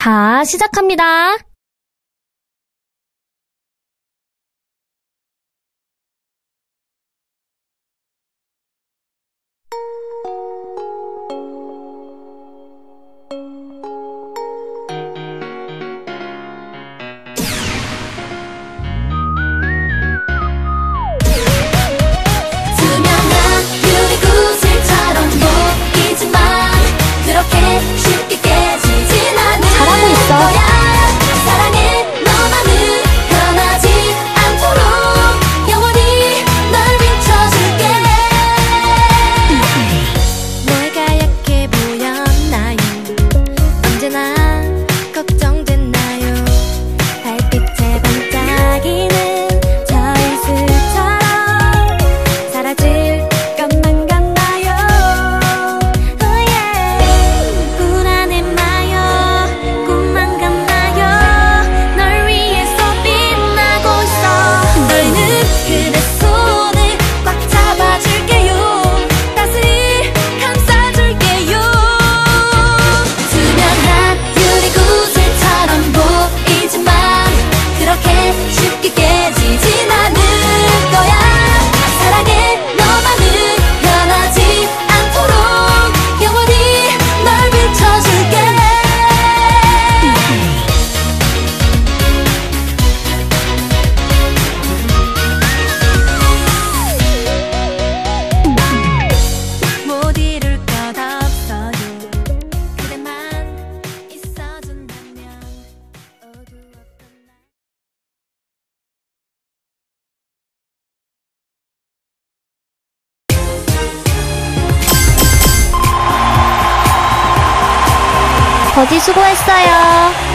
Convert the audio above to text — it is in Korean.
다 시작합니다. 버지 수고했어요.